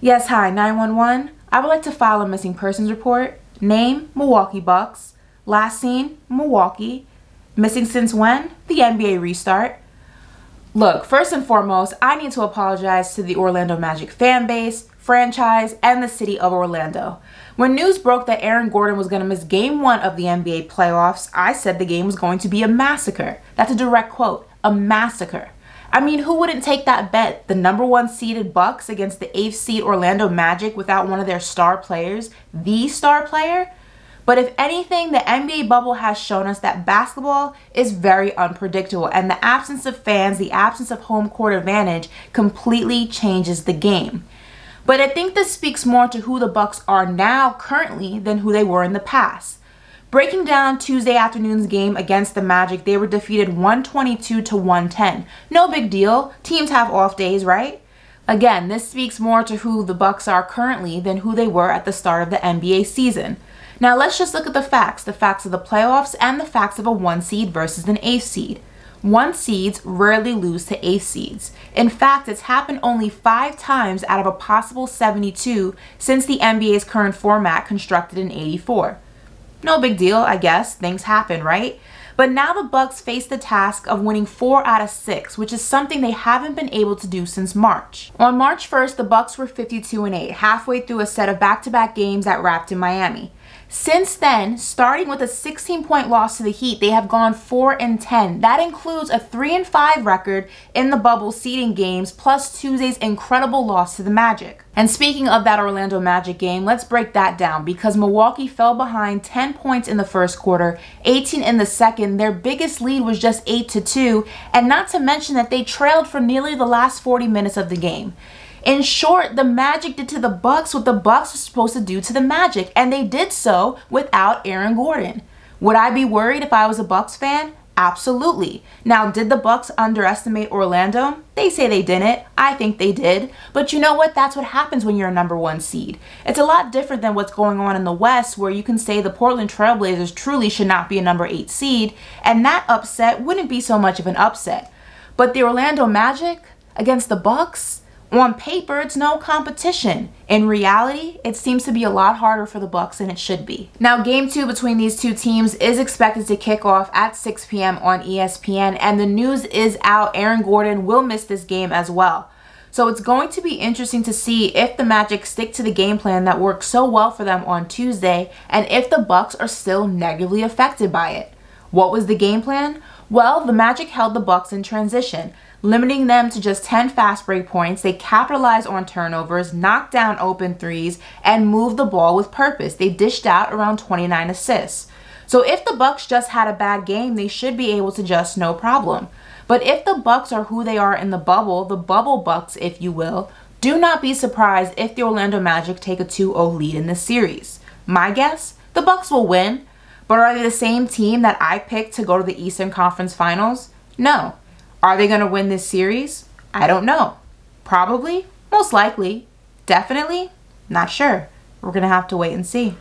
Yes, hi, 911. I would like to file a missing persons report. Name, Milwaukee Bucks. Last seen, Milwaukee. Missing since when? The NBA restart. Look, first and foremost, I need to apologize to the Orlando Magic fan base, franchise, and the city of Orlando. When news broke that Aaron Gordon was going to miss game one of the NBA playoffs, I said the game was going to be a massacre. That's a direct quote, a massacre. I mean, who wouldn't take that bet? The number one seeded Bucks against the eighth seed Orlando Magic without one of their star players, the star player? But if anything, the NBA bubble has shown us that basketball is very unpredictable and the absence of fans, the absence of home court advantage completely changes the game. But I think this speaks more to who the Bucks are now currently than who they were in the past. Breaking down Tuesday afternoon's game against the Magic, they were defeated 122 to 110. No big deal. Teams have off days, right? Again, this speaks more to who the Bucks are currently than who they were at the start of the NBA season. Now let's just look at the facts, the facts of the playoffs and the facts of a 1 seed versus an 8 seed. 1 seeds rarely lose to 8 seeds. In fact, it's happened only 5 times out of a possible 72 since the NBA's current format constructed in 84. No big deal, I guess. Things happen, right? But now the Bucks face the task of winning 4 out of 6, which is something they haven't been able to do since March. On March 1st, the Bucks were 52 and 8, halfway through a set of back-to-back -back games that wrapped in Miami. Since then, starting with a 16 point loss to the Heat, they have gone 4 and 10. That includes a 3 and 5 record in the bubble seeding games, plus Tuesday's incredible loss to the Magic. And speaking of that Orlando Magic game, let's break that down because Milwaukee fell behind 10 points in the first quarter, 18 in the second. Their biggest lead was just 8 to 2, and not to mention that they trailed for nearly the last 40 minutes of the game. In short, the Magic did to the Bucks what the Bucks were supposed to do to the Magic, and they did so without Aaron Gordon. Would I be worried if I was a Bucks fan? Absolutely. Now, did the Bucks underestimate Orlando? They say they didn't. I think they did. But you know what? That's what happens when you're a number one seed. It's a lot different than what's going on in the West, where you can say the Portland Trailblazers truly should not be a number eight seed, and that upset wouldn't be so much of an upset. But the Orlando Magic against the Bucks, on paper, it's no competition. In reality, it seems to be a lot harder for the Bucks than it should be. Now, game two between these two teams is expected to kick off at 6 p.m. on ESPN, and the news is out. Aaron Gordon will miss this game as well. So it's going to be interesting to see if the Magic stick to the game plan that worked so well for them on Tuesday, and if the Bucks are still negatively affected by it. What was the game plan? Well, the Magic held the Bucks in transition limiting them to just 10 fast break points. They capitalized on turnovers, knocked down open threes, and moved the ball with purpose. They dished out around 29 assists. So if the Bucks just had a bad game, they should be able to just no problem. But if the Bucks are who they are in the bubble, the bubble Bucks, if you will, do not be surprised if the Orlando Magic take a 2-0 lead in this series. My guess, the Bucks will win, but are they the same team that I picked to go to the Eastern Conference Finals? No. Are they going to win this series? I don't know. Probably, most likely, definitely, not sure. We're going to have to wait and see.